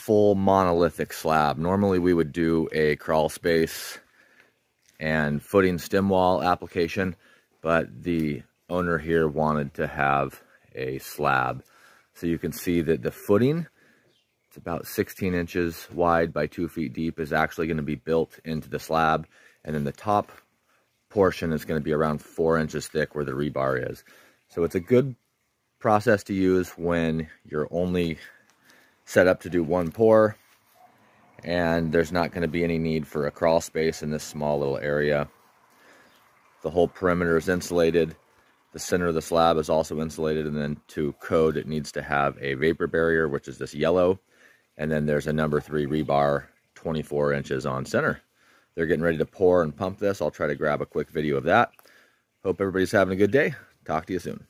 full monolithic slab. Normally we would do a crawl space and footing stem wall application, but the owner here wanted to have a slab. So you can see that the footing, it's about 16 inches wide by two feet deep, is actually going to be built into the slab. And then the top portion is going to be around four inches thick where the rebar is. So it's a good process to use when you're only set up to do one pour and there's not going to be any need for a crawl space in this small little area. The whole perimeter is insulated. The center of the slab is also insulated and then to code it needs to have a vapor barrier which is this yellow and then there's a number three rebar 24 inches on center. They're getting ready to pour and pump this. I'll try to grab a quick video of that. Hope everybody's having a good day. Talk to you soon.